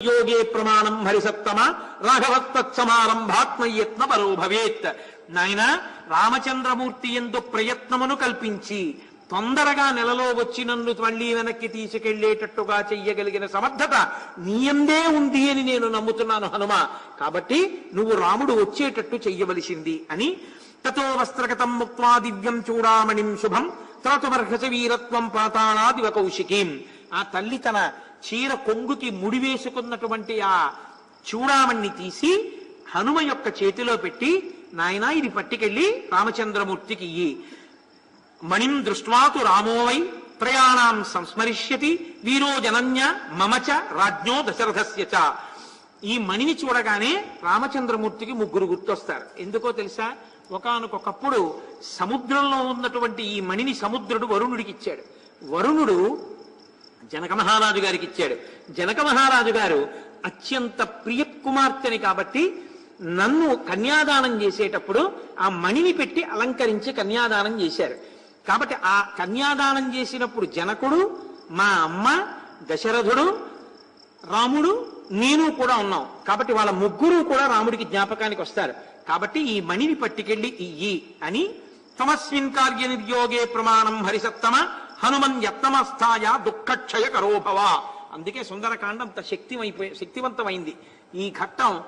యోగే ప్రమాణం హరిసత్తమ రాఘవత్తత్సమారంభాత్మయత్న పరో భవేత్ నాయన రామచంద్రమూర్తి ఎందు ప్రయత్నమును కల్పించి తొందరగా నెలలో వచ్చి నన్ను మళ్ళీ వెనక్కి తీసుకెళ్ళేటట్టుగా చెయ్యగలిగిన సమర్థత నీయందే ఉంది అని నేను నమ్ముతున్నాను హనుమ కాబట్టి నువ్వు రాముడు వచ్చేటట్టు చెయ్యవలసింది అని తతో వస్త్రగతం ముక్వా దివ్యం చూడామణిం శుభం త్రతుమర్హస వీరత్వం పాతాళాదివ కౌశికీం ఆ తల్లి తన చీర కొంగుకి ముడివేసుకున్నటువంటి ఆ చూడామణ్ణి తీసి హనుమ యొక్క చేతిలో పెట్టి నాయన ఇది పట్టుకెళ్ళి రామచంద్రమూర్తికి ఇయ్యి. మణిం దృష్ట్వాతు రామోవై ప్రయాణం సంస్మరిష్యతి వీరో జనన్య మమచ రాజ్ఞో దశరథస్య చ. ఈ మణిని చూడగానే రామచంద్రమూర్తికి ముగ్గురు గుర్తొస్తారు. ఎందుకో తెలుసా? ఒకనకొకప్పుడు సముద్రంలో ఉన్నటువంటి ఈ మణిని సముద్రుడు వరుణుడికి ఇచ్చాడు. వరుణుడు జనక మహారాజు గారికి ఇచ్చాడు. జనక మహారాజు గారు అత్యంత ప్రియ కుమార్తెని కాబట్టి నన్ను కన్యాదానం చేసేటప్పుడు ఆ మణిని పెట్టి అలంకరించి కన్యాదానం చేశారు. కాబట్టి ఆ కన్యాదానం చేసినప్పుడు జనకుడు మా అమ్మ దశరథుడు రాముడు నేను కూడా ఉన్నాం. కాబట్టి వాళ్ళ ముగ్గురు కూడా రాముడికి జ్ఞాపకానికి వస్తారు. కాబట్టి ఈ మణిని పట్టుకెళ్ళి ఇయ్యి అని తమస్మిన్ కార్య నిర్యోగే ప్రమాణం హరిసత్తమ హనుమన్ యత్నమస్థాయ దుఃఖక్షయ కరోభవ. అందుకే సుందరకాండం అంత శక్తిమైపోయి శక్తివంతమైంది. ఈ ఘట్టం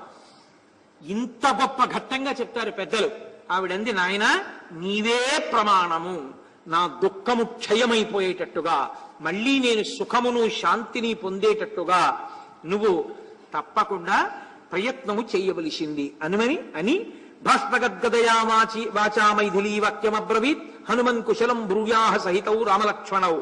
ఇంత గొప్ప ఘట్టంగా చెప్తారు పెద్దలు. ఆవిడంది నాయన నీవే ప్రమాణము. నా దుఃఖము క్షయమైపోయేటట్టుగా మళ్ళీ నేను సుఖమును శాంతిని పొందేటట్టుగా నువ్వు తప్పకుండా ప్రయత్నము చేయవలసింది. అనుమని అని భాష్పగద్గదయా వాచా మైథిలీ వాక్యమబ్రవీత్ హనుమన్ కుశలం బ్రూయాహ సహితౌ రామలక్ష్మణౌ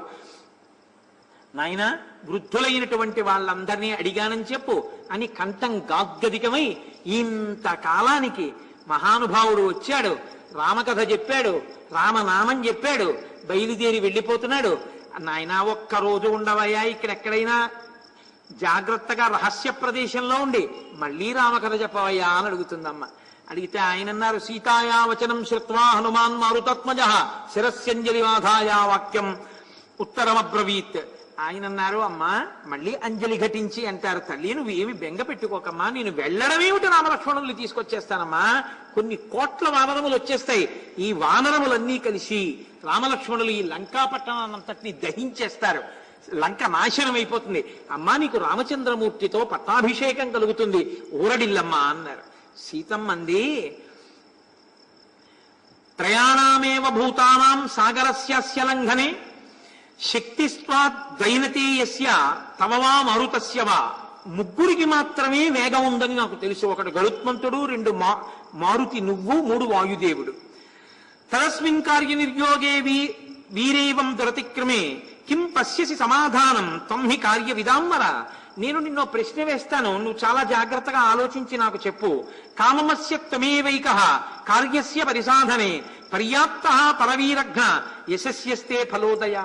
నాయన వృద్ధులైనటువంటి వాళ్ళందరినీ అడిగానని చెప్పు. అని కంఠం గాగ్గదికమై ఇంత కాలానికి మహానుభావుడు వచ్చాడు. రామకథ చెప్పాడు. రామనామం చెప్పాడు. బయలుదేరి వెళ్ళిపోతున్నాడు. నాయన ఒక్క రోజు ఉండవయ్యా ఇక్కడెక్కడైనా? జాగ్రత్తగా రహస్య ప్రదేశంలో ఉండి మళ్ళీ రామకథ చెప్పవయ్యా అని అడుగుతుందమ్మ. అడిగితే ఆయన అన్నారు సీతాయా వచనం శ్రుత్వా హనుమాన్ మారుతత్మజ శిరస్యంజలి వాధాయా వాక్యం ఉత్తరమబ్రవీత్. ఆయన అన్నారు అమ్మా మళ్ళీ అంజలి ఘటించి అంటారు తల్లి నువ్వు ఏమి బెంగ పెట్టుకోకమ్మా నేను వెళ్ళడమేమిటి రామలక్ష్మణులు తీసుకొచ్చేస్తానమ్మా? కొన్ని కోట్ల వానరములు వచ్చేస్తాయి ఈ వానరములన్నీ కలిసి రామలక్ష్మణులు ఈ లంకా పట్టణాన్నంతటిని దహించేస్తారు. లంక నాశనం అయిపోతుంది. అమ్మా నీకు రామచంద్రమూర్తితో పట్టాభిషేకం కలుగుతుంది. ఊరడిల్లమ్మా అన్నారు. సీతమ్మంది త్రయాణామేవ భూతానాం సాగరస్యాస్య లంఘనే శక్తిస్వాత్ దైనతీయస్య తమవా మరుతస్యవా ముగ్గురికి మాత్రమే వేగం ఉందని నాకు తెలుసు. ఒకడు గరుత్మంతుడు రెండు మా మారుతి నువ్వు మూడు వాయుదేవుడు. తరస్మిన్ కార్య నిర్యోగే వీ వీరేవం దురతిక్రమే. కిం పశ్యసి సమాధానం తం హి కార్య విదాంబర నేను నిన్నో ప్రశ్న వేస్తాను. నువ్వు చాలా జాగ్రత్తగా ఆలోచించి నాకు చెప్పు. కామమస్య త్వమేవైక కార్యస్య పరిసాధనే పర్యాప్త పరవీరఘ్న యశస్యస్తే ఫలోదయ.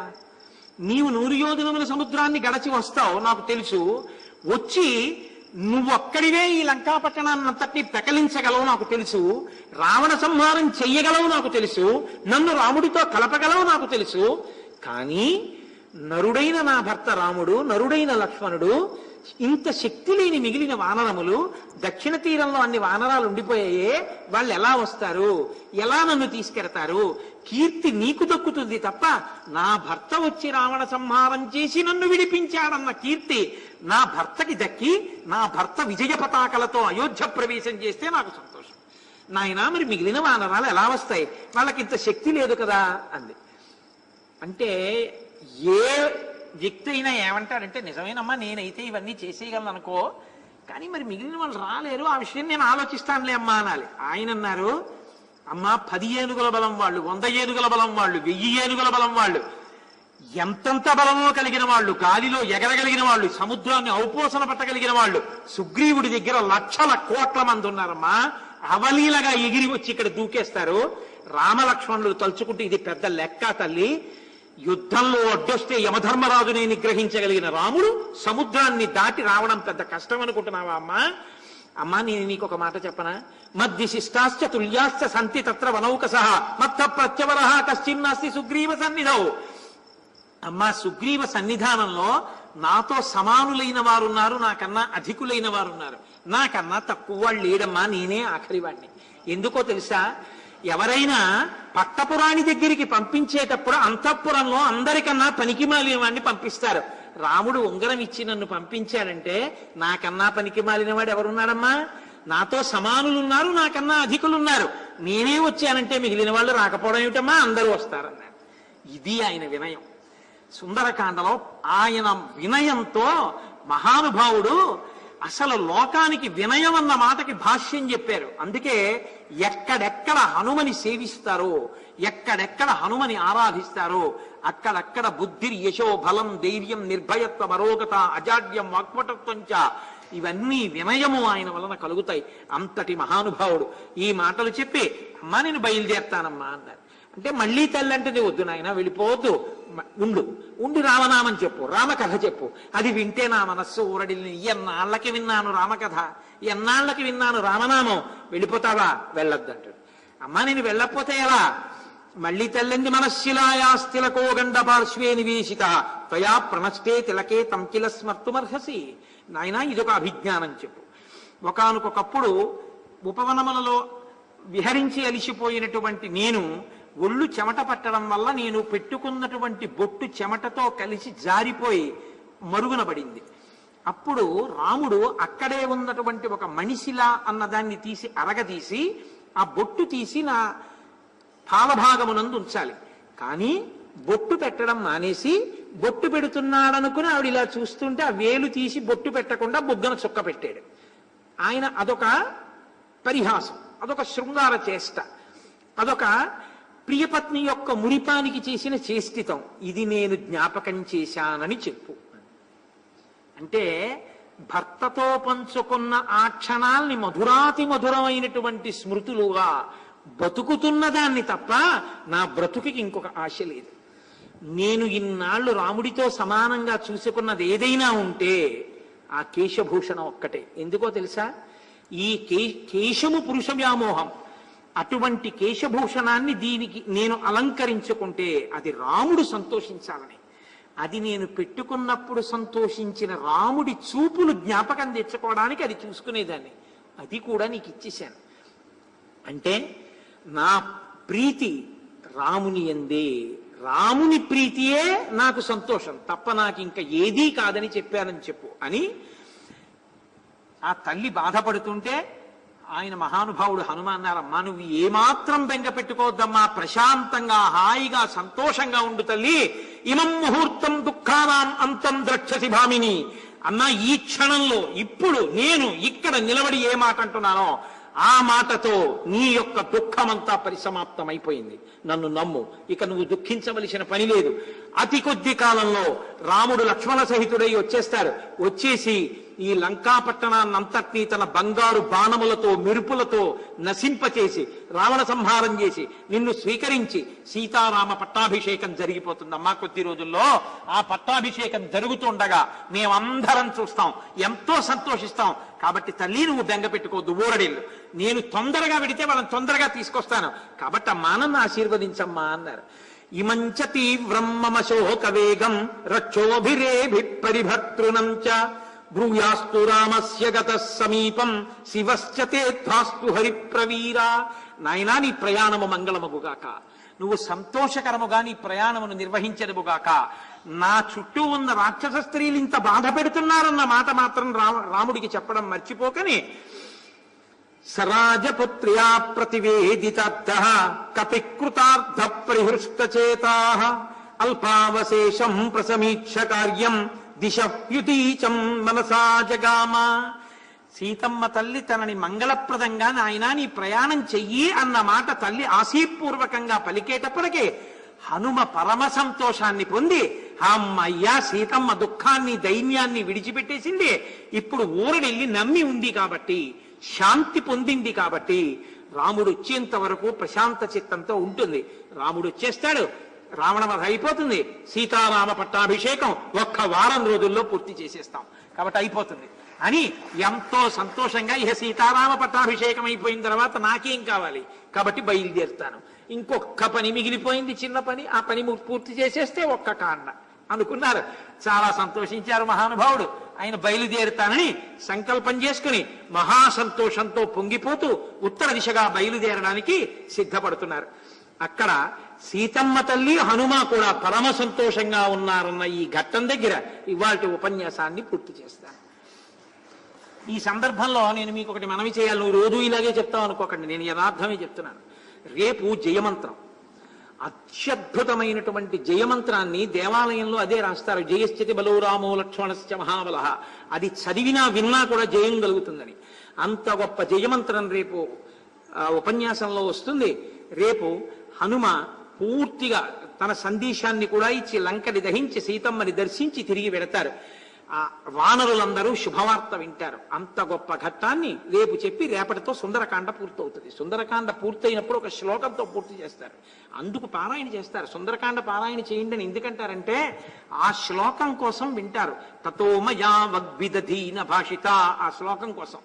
నీవు నూరు యోజనముల సముద్రాన్ని గడచి వస్తావు నాకు తెలుసు. వచ్చి నువ్వొక్కడివే ఈ లంకా పట్టణాన్నంతటినీ పెకలించగలవు నాకు తెలుసు. రావణ సంహారం చెయ్యగలవు నాకు తెలుసు. నన్ను రాముడితో కలపగలవు నాకు తెలుసు. కానీ నరుడైన నా భర్త రాముడు నరుడైన లక్ష్మణుడు ఇంత శక్తి లేని మిగిలిన వానరములు దక్షిణ తీరంలో అన్ని వానరాలు ఉండిపోయాయే వాళ్ళు ఎలా వస్తారు? ఎలా నన్ను తీసుకెడతారు? కీర్తి నీకు దక్కుతుంది తప్ప నా భర్త వచ్చి రావణ సంహారం చేసి నన్ను విడిపించాడన్న కీర్తి నా భర్తకి దక్కి నా భర్త విజయ పతాకలతో అయోధ్య ప్రవేశం చేస్తే నాకు సంతోషం. నాయనా మరి మిగిలిన వానరాలు ఎలా వస్తాయి? వాళ్ళకి ఇంత శక్తి లేదు కదా అంది. అంటే ఏ వ్యక్తి అయినా ఏమంటాడంటే నిజమేనమ్మా నేనైతే ఇవన్నీ చేసేయగలను అనుకో కానీ మరి మిగిలిన వాళ్ళు రాలేరు ఆ విషయం నేను ఆలోచిస్తానులే అమ్మా అనాలి. ఆయన అన్నారు అమ్మా పది ఏనుగుల బలం వాళ్ళు వంద ఏనుగుల బలం వాళ్ళు వెయ్యి ఏనుగుల బలం వాళ్ళు ఎంతంత బలమో కలిగిన వాళ్ళు గాలిలో ఎగరగలిగిన వాళ్ళు సముద్రాన్ని ఔపోసన పట్టగలిగిన వాళ్ళు సుగ్రీవుడి దగ్గర లక్షల కోట్ల మంది ఉన్నారమ్మా అవలీలగా ఎగిరి వచ్చి ఇక్కడ దూకేస్తారు రామలక్ష్మణులు తలుచుకుంటే ఇది పెద్ద లెక్క తల్లి యుద్ధంలో అడ్డొస్తే యమధర్మరాజునే నిగ్రహించగలిగిన రాముడు సముద్రాన్ని దాటి రావడం పెద్ద కష్టం అనుకుంటున్నావా అమ్మా? అమ్మా నేను నీకు ఒక మాట చెప్పనా? మద్విశిష్టాశ్చ తుల్యాశ్చ సంతి తత్ర వనౌక సహ మత్త ప్రత్యవర కశ్చిన్నాస్తి సుగ్రీవ సన్నిధౌ. అమ్మా సుగ్రీవ సన్నిధానంలో నాతో సమానులైన వారున్నారు నాకన్నా అధికులైన వారున్నారు. నాకన్నా తక్కువ వాళ్ళు లేడమ్మా నేనే ఆఖరి వాడిని ఎందుకో తెలుసా? ఎవరైనా పట్టపురాణి దగ్గరికి పంపించేటప్పుడు అంతఃపురంలో అందరికన్నా పనికిమాలిన వాడిని పంపిస్తారు. రాముడు ఉంగరం ఇచ్చి నన్ను పంపించాడంటే నాకన్నా పనికిమాలిన వాడు ఎవరున్నాడమ్మా? నాతో సమానులు ఉన్నారు నాకన్నా అధికులున్నారు. నేనే వచ్చానంటే మిగిలిన వాళ్ళు రాకపోవడం ఏమిటమ్మా? అందరూ వస్తారన్నారు. ఇది ఆయన వినయం. సుందరకాండలో ఆయన వినయంతో మహానుభావుడు అసలు లోకానికి వినయం అన్న మాటకి భాష్యం చెప్పారు. అందుకే ఎక్కడెక్కడ హనుమని సేవిస్తారో ఎక్కడెక్కడ హనుమని ఆరాధిస్తారో అక్కడక్కడ బుద్ధి యశో బలం ధైర్యం నిర్భయత్వ మరోగత అజాడ్యం వాక్పటత్వం చ ఇవన్నీ వినయము ఆయన వలన కలుగుతాయి. అంతటి మహానుభావుడు ఈ మాటలు చెప్పి అమ్మా నేను బయలుదేరుతానమ్మా అన్నారు అంటే మళ్ళీ తల్లి అంటే వద్దు నాయన వెళ్ళిపోవద్దు. ఉండు ఉండు. ఉండి రామనామం చెప్పు రామకథ చెప్పు. అది వింటే నా మనస్సు ఊరడిల్ని. ఎన్నాళ్ళకి విన్నాను రామకథ? ఎన్నాళ్ళకి విన్నాను రామనామం? వెళ్ళిపోతావా? వెళ్ళొద్దంటాడు. అమ్మా నేను వెళ్ళకపోతే ఎలా? మళ్ళీ తెల్లంది మనశ్శిలాయాస్తిలకో గండ పార్శ్వే నివేశిత. త్వయా ప్రణష్టే తిలకే తంకిల స్మర్తుమర్హసి. నాయనా ఇదొక అభిజ్ఞానం చెప్పు. ఒకనకొకప్పుడు ఉపవనములలో విహరించి అలిసిపోయినటువంటి నేను ఒళ్ళు చెమట పట్టడం వల్ల నేను పెట్టుకున్నటువంటి బొట్టు చెమటతో కలిసి జారిపోయి మరుగున పడింది అప్పుడు రాముడు అక్కడే ఉన్నటువంటి ఒక మనిషిలా అన్నదాన్ని తీసి అరగదీసి ఆ బొట్టు తీసి నా పాలభాగమునందు ఉంచాలి కానీ బొట్టు పెట్టడం మానేసి బొట్టు పెడుతున్నాడనుకుని ఆవిడ ఇలా చూస్తుంటే ఆ వేలు తీసి బొట్టు పెట్టకుండా బుగ్గన చుక్క పెట్టాడు. ఆయన అదొక పరిహాసం అదొక శృంగార చేష్ట అదొక ప్రియపత్ని యొక్క మురిపానికి చేసిన చేష్టితం. ఇది నేను జ్ఞాపకం చేశానని చెప్పు. అంటే భర్తతో పంచుకున్న ఆ క్షణాల్ని మధురాతి మధురమైనటువంటి స్మృతులుగా బతుకుతున్న దాన్ని తప్ప నా బ్రతుకుకి ఇంకొక ఆశ లేదు. నేను ఇన్నాళ్ళు రాముడితో సమానంగా చూసుకున్నది ఏదైనా ఉంటే ఆ కేశభూషణం ఒక్కటే. ఎందుకో తెలుసా? ఈ కే కేశము పురుష వ్యామోహం. అటువంటి కేశభూషణాన్ని దీనికి నేను అలంకరించుకుంటే అది రాముడు సంతోషించాలని. అది నేను పెట్టుకున్నప్పుడు సంతోషించిన రాముడి చూపులు జ్ఞాపకం తెచ్చుకోవడానికి అది చూసుకునేదాన్ని. అది కూడా నీకు ఇచ్చేశాను. అంటే నా ప్రీతి రాముని ఎందే. రాముని ప్రీతియే నాకు సంతోషం. తప్ప నాకు ఇంకా ఏదీ కాదని చెప్పానని చెప్పు అని ఆ తల్లి బాధపడుతుంటే ఆయన మహానుభావుడు హనుమ అన్నారమ్మా నువ్వు ఏమాత్రం బెంగ పెట్టుకోవద్దమ్మా. ప్రశాంతంగా హాయిగా సంతోషంగా ఉండు తల్లి. ఇమం ముహూర్తం దుఃఖానాం అంతం ద్రక్షసి భామిని. అన్నా ఈ క్షణంలో ఇప్పుడు నేను ఇక్కడ నిలబడి ఏ మాట అంటున్నానో ఆ మాటతో నీ యొక్క దుఃఖమంతా పరిసమాప్తమైపోయింది. నన్ను నమ్ము. ఇక నువ్వు దుఃఖించవలసిన పని లేదు. అతి కొద్ది కాలంలో రాముడు లక్ష్మణ సహితుడై వచ్చేస్తారు. వచ్చేసి ఈ లంకా పట్టణాన్నంతటినీ తన బంగారు బాణములతో మెరుపులతో నశింపచేసి రావణ సంహారం చేసి నిన్ను స్వీకరించి సీతారామ పట్టాభిషేకం జరిగిపోతుందమ్మా కొద్ది రోజుల్లో. ఆ పట్టాభిషేకం జరుగుతుండగా మేమందరం చూస్తాం ఎంతో సంతోషిస్తాం. కాబట్టి తల్లి నువ్వు బెంగ పెట్టుకోవద్దు ఊరడిల్లు. నేను తొందరగా పెడితే వాళ్ళని తొందరగా తీసుకొస్తాను. కాబట్టి అమ్మా మానన్న ఆశీర్వదించమ్మా అన్నారు. ఇమంచ తీవ్రం మమ శోక వేగం రక్షోభిరేభి పరిభర్తృనం చ బ్రూయాస్తు రామస్య గత సమీపం శివశ్చ తేత్థాస్తు హరిప్రవీరా. నాయనా నీ ప్రయాణము మంగళమగుగాక. నువ్వు సంతోషకరముగా నీ ప్రయాణమును నిర్వహించదుగాక నా చుట్టూ ఉన్న రాక్షస స్త్రీలు ఇంత బాధ పెడుతున్నారన్న మాట మాత్రం రామ రాముడికి చెప్పడం మర్చిపోకని. సరాజపుత్ర్యా ప్రతివేదితార్థ కపికృతార్థ పరిహృష్టచేతా అల్పావశేషం ప్రసమీక్ష కార్యం దిశప్యుతీచం మనసా జగామ. సీతమ్మ తల్లి తనని మంగళప్రదంగా నాయనా నీ ప్రయాణం చెయ్యి అన్న మాట తల్లి ఆశీపూర్వకంగా పలికేటప్పటికే హనుమ పరమ సంతోషాన్ని పొంది అమ్మయ్యా సీతమ్మ దుఃఖాన్ని దైన్యాన్ని విడిచిపెట్టేసింది. ఇప్పుడు ఊరడెళ్ళి నమ్మి ఉంది కాబట్టి శాంతి పొందింది కాబట్టి రాముడు వచ్చేంత వరకు ప్రశాంత చిత్తంతో ఉంటుంది. రాముడు వచ్చేస్తాడు రావణవధ అయిపోతుంది. సీతారామ పట్టాభిషేకం ఒక్క వారం రోజుల్లో పూర్తి చేసేస్తాం. కాబట్టి అయిపోతుంది. అని ఎంతో సంతోషంగా ఇహ సీతారామ పట్టాభిషేకం అయిపోయిన తర్వాత నాకేం కావాలి? కాబట్టి బయలుదేరుతాను. ఇంకొక్క పని మిగిలిపోయింది చిన్న పని. ఆ పని పూర్తి చేసేస్తే ఒక్క కాండ అనుకున్నారు. చాలా సంతోషించారు మహానుభావుడు. ఆయన బయలుదేరుతానని సంకల్పం చేసుకుని మహా సంతోషంతో పొంగిపోతూ ఉత్తర దిశగా బయలుదేరడానికి సిద్ధపడుతున్నారు. అక్కడ సీతమ్మ తల్లి హనుమ కూడా పరమ సంతోషంగా ఉన్నారన్న ఈ ఘట్టం దగ్గర ఇవాటి ఉపన్యాసాన్ని పూర్తి చేస్తాను. ఈ సందర్భంలో నేను మీకు ఒకటి మనవి చేయాలి. నువ్వు రోజు ఇలాగే చెప్తావు అనుకోకండి. నేను యథార్థమే చెప్తున్నాను. రేపు జయమంత్రం. అత్యద్భుతమైనటువంటి జయమంత్రాన్ని దేవాలయంలో అదే రాస్తారు. జయస్థితి బలో రామో లక్ష్మణస్య మహాబల అది చదివినా విన్నా కూడా జయం కలుగుతుందని. అంత గొప్ప జయమంత్రం రేపు ఉపన్యాసంలో వస్తుంది. రేపు హనుమ పూర్తిగా తన సందేశాన్ని కూడా ఇచ్చి లంకని దహించి సీతమ్మని దర్శించి తిరిగి వెడతారు ఆ వానరులందరూ శుభవార్త వింటారు. అంత గొప్ప ఘట్టాన్ని రేపు చెప్పి రేపటితో సుందరకాండ పూర్తవుతుంది. సుందరకాండ పూర్తయినప్పుడు ఒక శ్లోకంతో పూర్తి చేస్తారు. అందుకు పారాయణ చేస్తారు. సుందరకాండ పారాయణ చేయండి అని ఎందుకంటారంటే ఆ శ్లోకం కోసం వింటారు. తతోమయా వగ్విదధీన భాషిత ఆ శ్లోకం కోసం.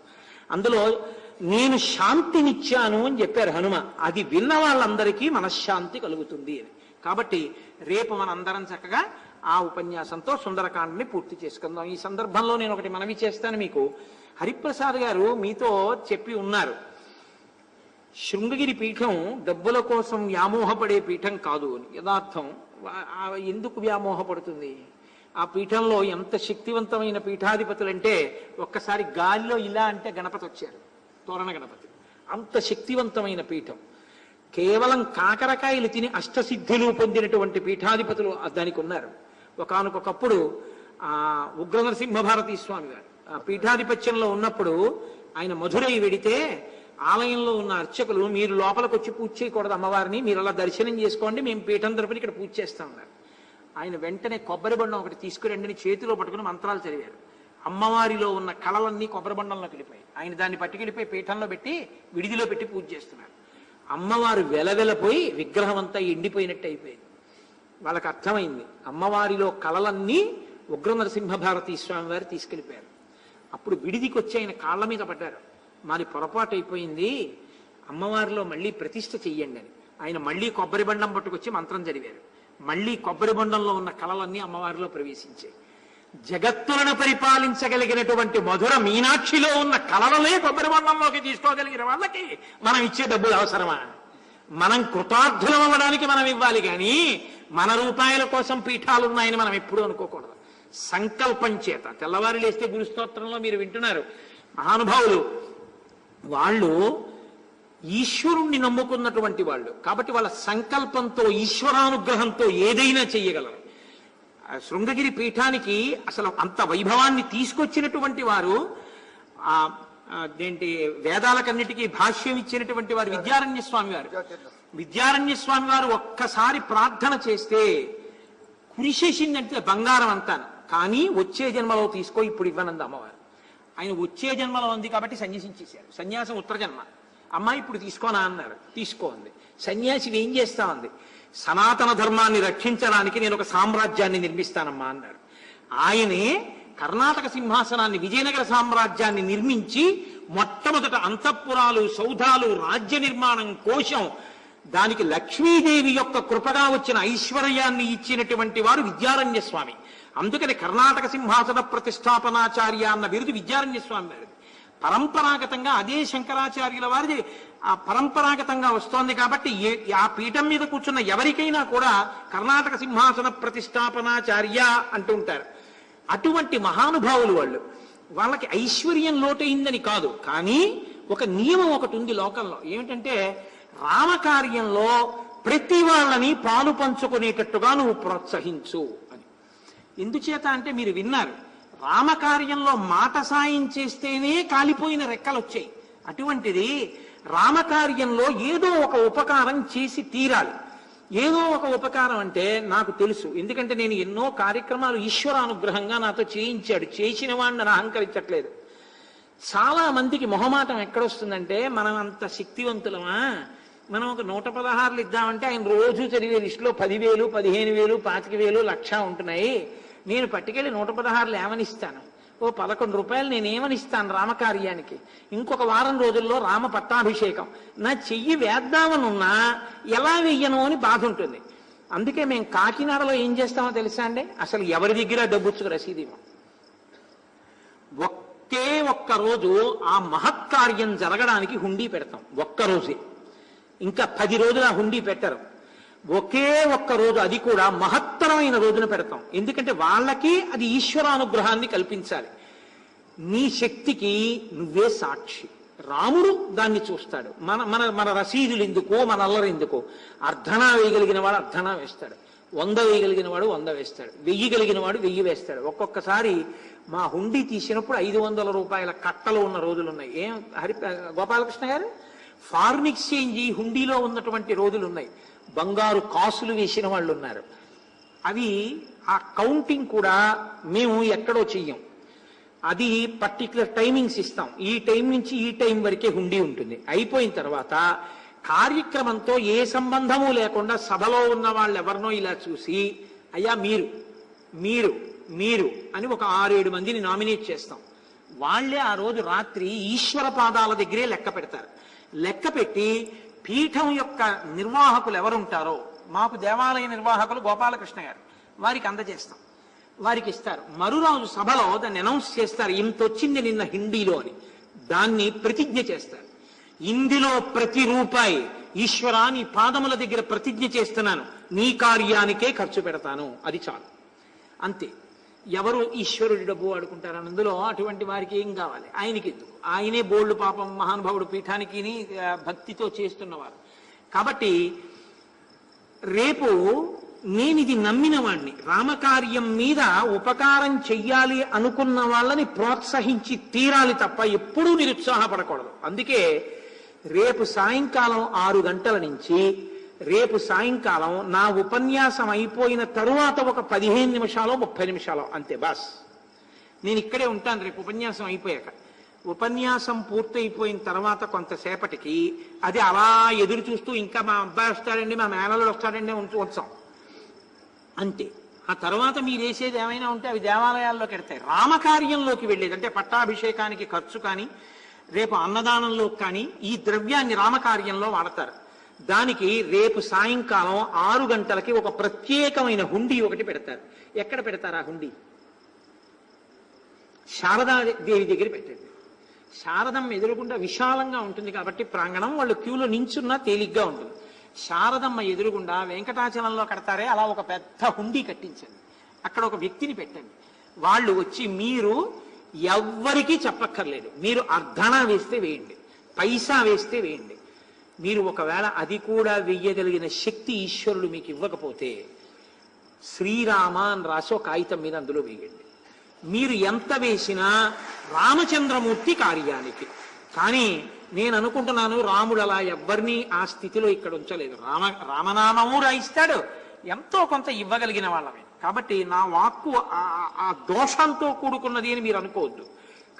అందులో నేను శాంతినిచ్చాను అని చెప్పారు హనుమ. అది విన్న వాళ్ళందరికీ మనశ్శాంతి కలుగుతుంది అని. కాబట్టి రేపు మనందరం చక్కగా ఆ ఉపన్యాసంతో సుందరకాండని పూర్తి చేసుకుందాం. ఈ సందర్భంలో నేను ఒకటి మనవి చేస్తాను మీకు. హరిప్రసాద్ గారు మీతో చెప్పి ఉన్నారు. శృంగగిరి పీఠం డబ్బుల కోసం వ్యామోహపడే పీఠం కాదు అని. యథార్థం ఎందుకు వ్యామోహపడుతుంది? ఆ పీఠంలో ఎంత శక్తివంతమైన పీఠాధిపతులు అంటే ఒక్కసారి గాలిలో ఇలా అంటే గణపతి వచ్చారు. తోరణ గణపతి. అంత శక్తివంతమైన పీఠం. కేవలం కాకరకాయలు తిని అష్టసిద్ధులు పొందినటువంటి పీఠాధిపతులు దానికి ఉన్నారు ఒకనకొకప్పుడు ఆ ఉగ్ర భారతీ స్వామి గారు ఆ పీఠాధిపత్యంలో ఉన్నప్పుడు ఆయన మధురై వెడితే ఆలయంలో ఉన్న అర్చకులు మీరు లోపలికి వచ్చి పూజ చేయకూడదు అమ్మవారిని మీరు అలా దర్శనం చేసుకోండి మేము పీఠం తరపున ఇక్కడ పూజ చేస్తామన్నారు ఆయన వెంటనే కొబ్బరి బండం ఒకటి తీసుకురండి చేతిలో పట్టుకుని మంత్రాలు చదివారు. అమ్మవారిలో ఉన్న కళలన్నీ కొబ్బరిబండంలోకి వెళ్ళిపోయి ఆయన దాన్ని పట్టుకెళ్ళిపోయి పీఠంలో పెట్టి విడిదిలో పెట్టి పూజ చేస్తున్నారు. అమ్మవారు వెలవెలపోయి విగ్రహం అంతా ఎండిపోయినట్టు అయిపోయింది. వాళ్ళకి అర్థమైంది. అమ్మవారిలో కళలన్నీ ఉగ్ర నరసింహ భారతీ స్వామి వారు తీసుకెళ్ళిపోయారు. అప్పుడు విడిదికి వచ్చి ఆయన కాళ్ళ మీద పడ్డారు. మాది పొరపాటు అయిపోయింది. అమ్మవారిలో మళ్ళీ ప్రతిష్ట చెయ్యండి అని. ఆయన మళ్ళీ కొబ్బరి బండం పట్టుకొచ్చి మంత్రం జరిగారు. మళ్ళీ కొబ్బరి బండంలో ఉన్న కళలన్నీ అమ్మవారిలో ప్రవేశించాయి. జగత్తులను పరిపాలించగలిగినటువంటి మధుర మీనాక్షిలో ఉన్న కళలనే కొబ్బరిబొండంలోకి తీసుకోగలిగిన వాళ్ళకి మనం ఇచ్చే డబ్బులు అవసరమా? మనం కృతార్థులం అవ్వడానికి మనం ఇవ్వాలి కానీ మన రూపాయల కోసం పీఠాలు ఉన్నాయని మనం ఎప్పుడూ అనుకోకూడదు. సంకల్పం చేత. తెల్లవారు లేస్తే గురుస్తోత్రంలో మీరు వింటున్నారు. మహానుభావులు వాళ్ళు ఈశ్వరుణ్ణి నమ్ముకున్నటువంటి వాళ్ళు. కాబట్టి వాళ్ళ సంకల్పంతో ఈశ్వరానుగ్రహంతో ఏదైనా చెయ్యగలరు. శృంగగిరి పీఠానికి అసలు అంత వైభవాన్ని తీసుకొచ్చినటువంటి వారు ఆ ఏంటి వేదాలకన్నిటికీ భాష్యం ఇచ్చినటువంటి వారు విద్యారణ్య స్వామి వారు. విద్యారణ్య స్వామి వారు ఒక్కసారి ప్రార్థన చేస్తే కురిసేసిందంటే బంగారం అంతాను. కానీ వచ్చే జన్మలో తీసుకో ఇప్పుడు ఇవ్వనంది అమ్మవారు. ఆయన వచ్చే జన్మలో ఉంది కాబట్టి సన్యాసించేశారు. సన్యాసం ఉత్తర జన్మ. అమ్మ ఇప్పుడు తీసుకోనా అన్నారు. తీసుకోండి సన్యాసి ఏం చేస్తా ఉంది? సనాతన ధర్మాన్ని రక్షించడానికి నేను ఒక సామ్రాజ్యాన్ని నిర్మిస్తానమ్మా అన్నారు ఆయనే కర్ణాటక సింహాసనాన్ని విజయనగర సామ్రాజ్యాన్ని నిర్మించి మొట్టమొదట అంతఃపురాలు సౌధాలు రాజ్య నిర్మాణం కోసం దానికి లక్ష్మీదేవి యొక్క కృపగా వచ్చిన ఐశ్వర్యాన్ని ఇచ్చినటువంటి వారు విద్యారణ్య స్వామి. అందుకని కర్ణాటక సింహాసన ప్రతిష్టాపనాచార్య అన్న బిరుదు విద్యారణ్య స్వామి వారిది పరంపరాగతంగా అదే శంకరాచార్యుల వారిది ఆ పరంపరాగతంగా వస్తోంది కాబట్టి ఏ- ఆ పీఠం మీద కూర్చున్న ఎవరికైనా కూడా కర్ణాటక సింహాసన ప్రతిష్టాపనాచార్య అంటూ ఉంటారు. అటువంటి మహానుభావులు వాళ్ళు. వాళ్ళకి ఐశ్వర్యం లోటైందని కాదు. కానీ ఒక నియమం ఒకటి ఉంది లోకంలో. ఏమిటంటే రామకార్యంలో ప్రతి వాళ్ళని పాలు పంచుకునేటట్టుగా నువ్వు ప్రోత్సహించు అని. ఎందుచేత అంటే మీరు విన్నారు రామకార్యంలో మాట సాయం చేస్తేనే కాలిపోయిన రెక్కలు వచ్చాయి అటువంటిది రామకార్యంలో ఏదో ఒక ఉపకారం చేసి తీరాలి. ఏదో ఒక ఉపకారం అంటే నాకు తెలుసు. ఎందుకంటే నేను ఎన్నో కార్యక్రమాలు ఈశ్వరానుగ్రహంగా నాతో చేయించాడు. చేసిన వాడిని అహంకరించట్లేదు. చాలా మందికి మొహమాటం ఎక్కడొస్తుందంటే మనం అంత శక్తివంతులమా? మనం ఒక నూట పదహారులు ఇద్దామంటే ఆయన రోజు చదివే లిస్టులో పదివేలు పదిహేను వేలు పాతిక వేలు లక్ష ఉంటున్నాయి. నేను పట్టుకెళ్ళి నూట పదహారులు ఏమనిస్తాను? ఓ పదకొండు రూపాయలు నేను ఏమనిస్తాను రామకార్యానికి? ఇంకొక వారం రోజుల్లో రామ పట్టాభిషేకం. నా చెయ్యి వేద్దామనున్నా ఎలా వెయ్యను అని బాధ ఉంటుంది. అందుకే మేము కాకినాడలో ఏం చేస్తామో తెలుసా అండి? అసలు ఎవరి దగ్గర డబ్బుచ్చుకు రసీదు ఒకే ఒక్క రోజు ఆ మహత్కార్యం జరగడానికి హుండీ పెడతాం. ఒక్క రోజే ఇంకా పది రోజులు ఆ హుండీ పెట్టరు. ఒకే ఒక్క రోజు అది కూడా మహత్తరమైన రోజున పెడతాం. ఎందుకంటే వాళ్ళకి అది ఈశ్వరానుగ్రహాన్ని కల్పించాలి. నీ శక్తికి నువ్వే సాక్షి. రాముడు దాన్ని చూస్తాడు. మన మన మన రసీదులు ఎందుకో మన అల్లరి ఎందుకో. అర్ధనా వేయగలిగిన వాడు అర్ధనా వేస్తాడు. వంద వేయగలిగిన వాడు వంద వేస్తాడు. వెయ్యి కలిగిన వాడు వెయ్యి వేస్తాడు. ఒక్కొక్కసారి మా హుండీ తీసినప్పుడు ఐదు వందల రూపాయల కట్టలు ఉన్న రోజులు ఉన్నాయి. ఏం? హరి గోపాలకృష్ణ గారు? ఫారిన్ ఎక్స్చేంజ్ హుండీలో ఉన్నటువంటి రోజులు ఉన్నాయి. బంగారు కాసులు వేసిన వాళ్ళు ఉన్నారు అవి ఆ కౌంటింగ్ కూడా మేము ఎక్కడో చెయ్యం. అది పర్టికులర్ టైమింగ్స్ ఇస్తాం. ఈ టైం నుంచి ఈ టైం వరకే హుండీ ఉంటుంది. అయిపోయిన తర్వాత కార్యక్రమంతో ఏ సంబంధము లేకుండా సభలో ఉన్న వాళ్ళు ఎవరినో ఇలా చూసి అయ్యా మీరు మీరు మీరు అని ఒక ఆరేడు మందిని నామినేట్ చేస్తాం. వాళ్ళే ఆ రోజు రాత్రి ఈశ్వర పాదాల దగ్గరే లెక్క పెడతారు. లెక్క పెట్టి పీఠం యొక్క నిర్వాహకులు ఎవరుంటారో మాకు దేవాలయ నిర్వాహకులు గోపాలకృష్ణ గారు వారికి అందజేస్తాం. వారికి ఇస్తారు. మరురాజు సభలో దాన్ని అనౌన్స్ చేస్తారు ఇంత వచ్చింది నిన్న హిందీలో అని. దాన్ని ప్రతిజ్ఞ చేస్తారు. ఇందులో ప్రతి రూపాయి ఈశ్వరాని పాదముల దగ్గర ప్రతిజ్ఞ చేస్తున్నాను. నీ కార్యానికే ఖర్చు పెడతాను. అది చాలు. అంతే. ఎవరు ఈశ్వరుడి డబ్బు వాడుకుంటారు అందులో అటువంటి వారికి ఏం కావాలి? ఆయనకి ఎందుకు ఆయనే బోల్డు పాపం మహానుభావుడు పీఠానికి భక్తితో చేస్తున్నవారు. కాబట్టి రేపు నేను ఇది నమ్మిన వాణ్ణి రామకార్యం మీద ఉపకారం చెయ్యాలి అనుకున్న వాళ్ళని ప్రోత్సహించి తీరాలి తప్ప ఎప్పుడూ నిరుత్సాహపడకూడదు. అందుకే రేపు సాయంకాలం ఆరు గంటల నుంచి రేపు సాయంకాలం నా ఉపన్యాసం అయిపోయిన తరువాత ఒక పదిహేను నిమిషాలు ముప్పై నిమిషాలు అంతే బాస్. నేను ఇక్కడే ఉంటాను రేపు ఉపన్యాసం అయిపోయాక. ఉపన్యాసం పూర్తయిపోయిన తర్వాత కొంతసేపటికి అది అలా ఎదురు చూస్తూ ఇంకా మా అబ్బాయి వస్తాడండి మా మేనల్లుడు వస్తాడండి ఉంచు వచ్చాం అంతే. ఆ తర్వాత మీరు వేసేది ఏమైనా ఉంటే అవి దేవాలయాల్లోకి వెడతాయి రామకార్యంలోకి వెళ్ళేది. అంటే పట్టాభిషేకానికి ఖర్చు కానీ రేపు అన్నదానంలో కానీ ఈ ద్రవ్యాన్ని రామకార్యంలో వాడతారు. దానికి రేపు సాయంకాలం ఆరు గంటలకి ఒక ప్రత్యేకమైన హుండీ ఒకటి పెడతారు. ఎక్కడ పెడతారు ఆ హుండీ? శారదా దేవి దగ్గర పెట్టండి. శారదమ్మ ఎదురుగుండా విశాలంగా ఉంటుంది కాబట్టి ప్రాంగణం వాళ్ళు క్యూలో నించున్నా తేలిగ్గా ఉంటుంది. శారదమ్మ ఎదురుగుండా వెంకటాచలంలో కడతారే అలా ఒక పెద్ద హుండీ కట్టించండి. అక్కడ ఒక వ్యక్తిని పెట్టండి. వాళ్ళు వచ్చి మీరు ఎవ్వరికీ చెప్పక్కర్లేదు. మీరు అర్ధన వేస్తే వేయండి. పైసా వేస్తే వేయండి. మీరు ఒకవేళ అది కూడా వెయ్యగలిగిన శక్తి ఈశ్వరుడు మీకు ఇవ్వకపోతే శ్రీరామ అని రాసి ఒక కాగితం మీద అందులో వేయండి మీరు ఎంత వేసినా రామచంద్రమూర్తి కార్యానికి. కానీ నేను అనుకుంటున్నాను రాముడు అలా ఎవ్వరిని ఆ స్థితిలో ఇక్కడ ఉంచలేదు. రామ రామనామము రాయిస్తాడు. ఎంతో కొంత ఇవ్వగలిగిన వాళ్ళమే. కాబట్టి నా వాక్కు ఆ- ఆ దోషంతో కూడుకున్నది అని మీరు అనుకోవద్దు.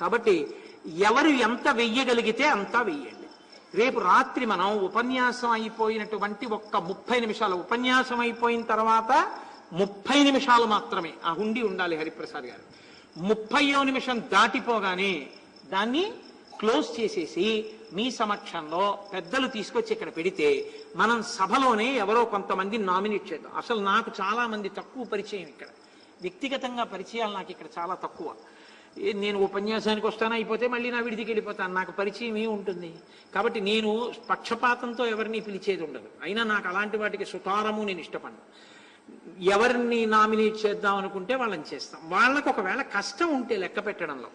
కాబట్టి ఎవరు ఎంత వెయ్యగలిగితే అంతా వెయ్యండి. రేపు రాత్రి మనం ఉపన్యాసం అయిపోయినటువంటి ఒక్క ముప్పై నిమిషాలు ఉపన్యాసం అయిపోయిన తర్వాత ముప్పై నిమిషాలు మాత్రమే ఆ హుండి ఉండాలి హరిప్రసాద్ గారు. ముప్పయో నిమిషం దాటిపోగానే దాన్ని క్లోజ్ చేసేసి మీ సమక్షంలో పెద్దలు తీసుకొచ్చి ఇక్కడ పెడితే మనం సభలోనే ఎవరో కొంతమంది నామినేట్ చేద్దాం. అసలు నాకు చాలా మంది తక్కువ పరిచయం ఇక్కడ. వ్యక్తిగతంగా పరిచయాలు నాకు ఇక్కడ చాలా తక్కువ. నేను ఉపన్యాసానికి వస్తాను? అయిపోతే మళ్ళీ నా విడిదికి వెళ్ళిపోతాను. నాకు పరిచయం ఏ ఉంటుంది? కాబట్టి నేను పక్షపాతంతో ఎవరిని పిలిచేది ఉండదు. అయినా నాకు అలాంటి వాటికి సుతారము నేను ఇష్టపడను. ఎవరిని నామినేట్ చేద్దాం అనుకుంటే వాళ్ళని చేస్తాం. వాళ్ళకు ఒకవేళ కష్టం ఉంటే లెక్క పెట్టడంలో.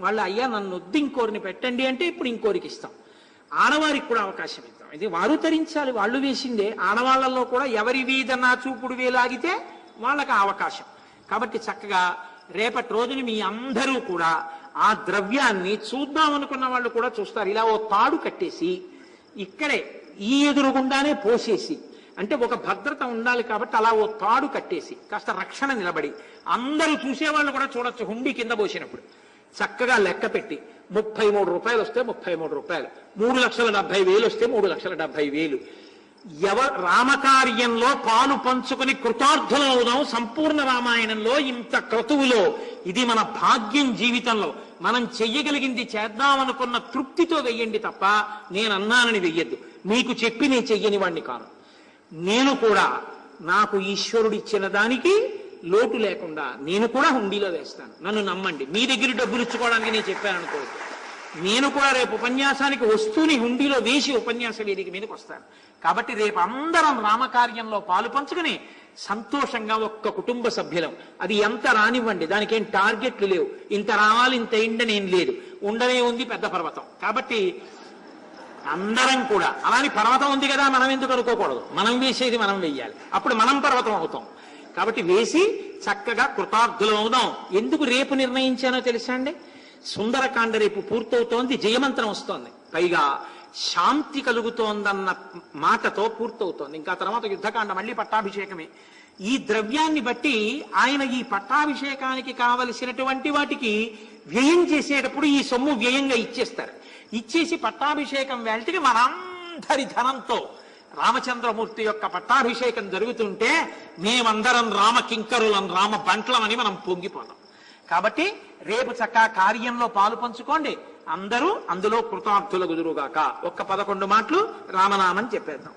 వాళ్ళు అయ్యా నన్ను వద్దు ఇంకోరిని పెట్టండి అంటే ఇప్పుడు ఇంకోరికి ఇస్తాం. ఆడవారికి కూడా అవకాశం ఇద్దాం. ఇది వారు తరించాలి. వాళ్ళు వేసిందే. ఆడవాళ్ళలో కూడా ఎవరి వీధన చూపుడు వేలాగితే వాళ్ళకి అవకాశం. కాబట్టి చక్కగా రేపటి రోజున మీ అందరూ కూడా ఆ ద్రవ్యాన్ని చూద్దాం అనుకున్న వాళ్ళు కూడా చూస్తారు. ఇలా ఓ తాడు కట్టేసి ఇక్కడే ఈ ఎదురుగుండానే పోసేసి అంటే ఒక భద్రత ఉండాలి కాబట్టి అలా ఓ తాడు కట్టేసి కాస్త రక్షణ నిలబడి అందరూ చూసేవాళ్ళు కూడా చూడొచ్చు హుండీ కింద పోసినప్పుడు. చక్కగా లెక్క పెట్టి ముప్పై మూడు రూపాయలు వస్తే ముప్పై మూడు రూపాయలు మూడు లక్షల డెబ్బై వేలు వస్తే మూడు లక్షల డెబ్బై వేలు. ఎవ రామకార్యంలో పాలు పంచుకొని కృతార్థులవుదాం సంపూర్ణ రామాయణంలో ఇంత క్రతువులో. ఇది మన భాగ్యం జీవితంలో. మనం చెయ్యగలిగింది చేద్దామనుకున్న తృప్తితో వెయ్యండి తప్ప నేను అన్నానని వెయ్యద్దు. మీకు చెప్పి నేను చెయ్యని వాడిని కాను. నేను కూడా నాకు ఈశ్వరుడిచ్చిన దానికి లోటు లేకుండా నేను కూడా హుండీలో వేస్తాను. నన్ను నమ్మండి. మీ దగ్గర డబ్బులు ఇచ్చుకోవడానికి నేను చెప్పాను అనుకోవద్దు నేను కూడా రేపు ఉపన్యాసానికి వస్తూని హుండీలో వేసి ఉపన్యాస వేదిక మీదకి వస్తాను. కాబట్టి రేపు అందరం రామకార్యంలో పాలు పంచుకుని సంతోషంగా ఒక్క కుటుంబ సభ్యులం. అది ఎంత రానివ్వండి దానికి ఏం టార్గెట్లు లేవు. ఇంత రావాలి ఇంత ఇండని ఏం లేదు. ఉండనే ఉంది పెద్ద పర్వతం. కాబట్టి అందరం కూడా అలానే పర్వతం ఉంది కదా మనం ఎందుకు అనుకోకూడదు? మనం వేసేది మనం వెయ్యాలి. అప్పుడు మనం పర్వతం అవుతాం. కాబట్టి వేసి చక్కగా కృతార్థులం అవుదాం. ఎందుకు రేపు నిర్ణయించానో తెలుసా అండి? సుందరకాండ రేపు పూర్తవుతోంది జయమంత్రం వస్తోంది. పైగా శాంతి కలుగుతోందన్న మాటతో పూర్తవుతోంది. ఇంకా తర్వాత యుద్ధకాండ మళ్ళీ పట్టాభిషేకమే. ఈ ద్రవ్యాన్ని బట్టి ఆయన ఈ పట్టాభిషేకానికి కావలసినటువంటి వాటికి వ్యయం చేసేటప్పుడు ఈ సొమ్ము వ్యయంగా ఇచ్చేస్తారు. ఇచ్చేసి పట్టాభిషేకం వేళటికి మనందరి ధనంతో రామచంద్రమూర్తి యొక్క పట్టాభిషేకం జరుగుతుంటే మేమందరం రామ కింకరులం రామ బంట్లమని మనం పొంగిపోతాం. కాబట్టి రేపు చక్కగా కార్యంలో పాలు పంచుకోండి. అందరూ అందులో కృతార్థుల గుదురుగాక ఒక్క పదకొండు మాటలు రామనామని చెప్పేద్దాం.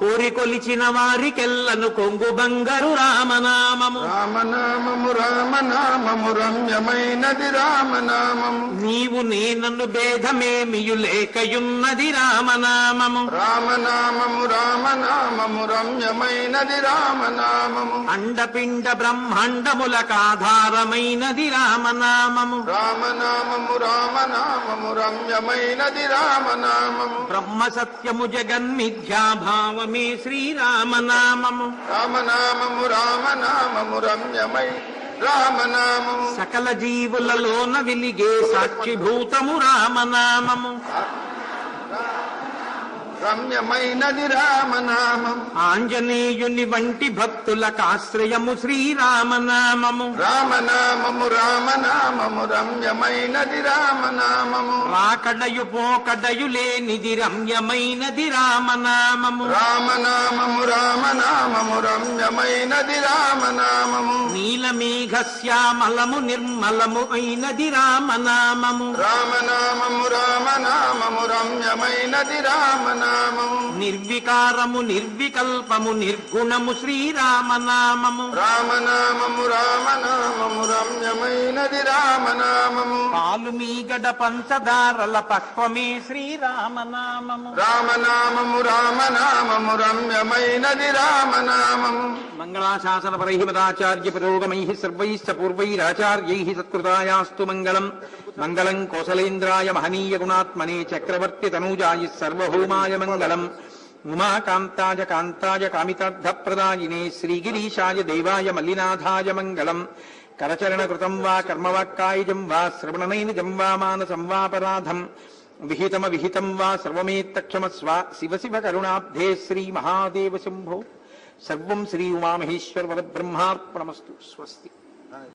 కోరి కొలిచిన వారికెల్లను కొంగు బంగారు రామనామము. రామనామము రామనామము రమ్యమైనది రామనామము. నీవు నేనన్ను భేదమేమియు లేకయున్నది రామనామము. రామనామము రామనామము రమ్యమైనది రామనామము. అండపిండ బ్రహ్మాండములకాధారమైనది రామనామము. రామనామము రామనామము రమ్యమైనది రామనామము. బ్రహ్మ సత్యము జగన్మిథ్యాభావమే శ్రీరామనామము. రామనామము రామనామము రమ్యమై రామనామము. సకల జీవులలోన వెలిగే సాక్షిభూతము రామనామము. రమ్యమైనది రామనామం. ఆంజనేయుని వంటి భక్తులకు ఆశ్రయము శ్రీరామనామము. రామనామము రామనామము రమ్యమైనది రామనామము. రాకడయు పోకడయు లేనిది రమ్యమైనది రామనామము. రామనామము రామనామము రమ్యమైనది రామనామము. నీలమేఘ శ్యామలము నిర్మలము అయినది రామనామము. రామనామము రామనామము రమ్యమైనది రామనామము. నిర్వికారము నిర్వికల్పము నిర్గుణము శ్రీరామనామము. రామనామము రామనామము రమ్యమైనది రామనామము. పాలు మీగడ పంచదారల పక్వమే శ్రీరామనామము. రామనామము రామనామము రమ్యమైనది రామనామము. మంగళాశాసన పరైహిమదాచార్య పురోగమై సర్వైశ్చ పూర్వైరాచార్యై సత్కృతాయాస్తు మంగళం. మంగళం కోసలేంద్రాయ మహనీయ గుణాత్మనే చక్రవర్తి తనూజాయ సర్వభౌమాయ మంగళం. ఉమాకాంతాయ కాంతాయ కామితార్థప్రదాయినే శ్రీగిరీశాయ దేవాయ మల్లినాథాయ మంగళం. కరచరణకృతం వా కర్మవాక్కాయజం వా శ్రవణనైనిజం వా మానసం వాపరాధం విహితమ విహితం వా సర్వమేత్తక్షమస్వ శివ శివ కరుణాబ్ధే శ్రీ మహాదేవ శంభో. సర్వం శ్రీ ఉమామహేశ్వర వరబ్రహ్మార్పణమస్తు. స్వస్తి.